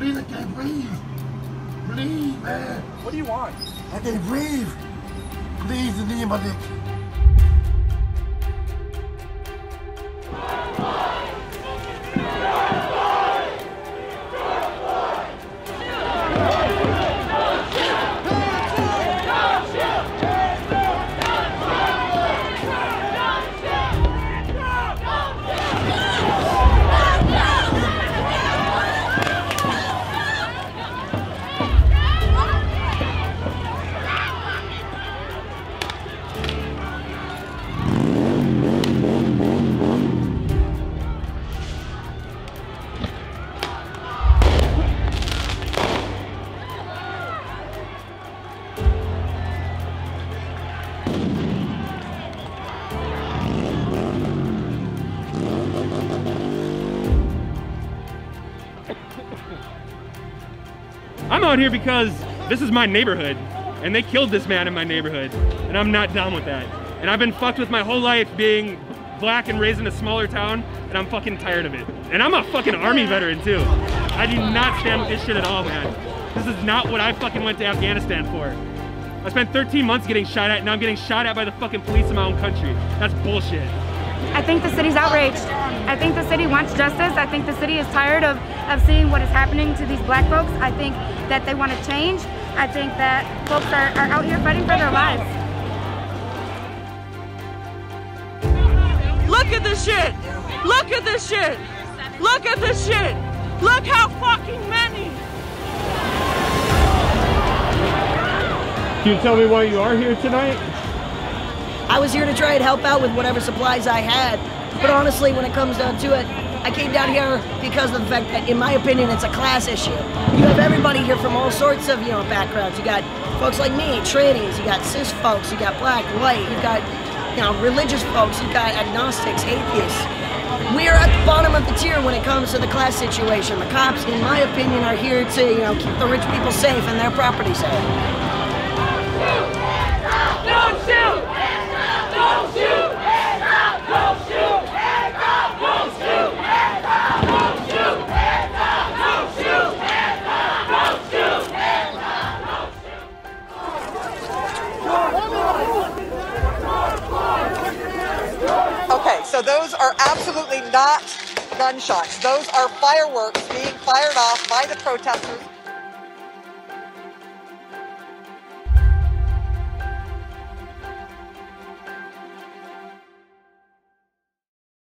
Please, I can't breathe. Please, man. What do you want? I can't breathe. Please, the knee in my dick. I'm out here because this is my neighborhood and they killed this man in my neighborhood and I'm not down with that. And I've been fucked with my whole life being black and raised in a smaller town and I'm fucking tired of it. And I'm a fucking army veteran too. I do not stand with this shit at all, man. This is not what I fucking went to Afghanistan for. I spent 13 months getting shot at and now I'm getting shot at by the fucking police in my own country. That's bullshit. I think the city's outraged. I think the city wants justice. I think the city is tired of, of seeing what is happening to these black folks. I think that they want to change. I think that folks are, are out here fighting for their lives. Look at this shit! Look at this shit! Look at this shit! Look how fucking many! Can you tell me why you are here tonight? I was here to try and help out with whatever supplies I had. But honestly, when it comes down to it, I came down here because of the fact that, in my opinion, it's a class issue. You have everybody here from all sorts of, you know, backgrounds. You got folks like me, trannies. You got cis folks. You got black, white. You got, you know, religious folks. You got agnostics, atheists. We are at the bottom of the tier when it comes to the class situation. The cops, in my opinion, are here to, you know, keep the rich people safe and their property safe. So those are absolutely not gunshots. Those are fireworks being fired off by the protesters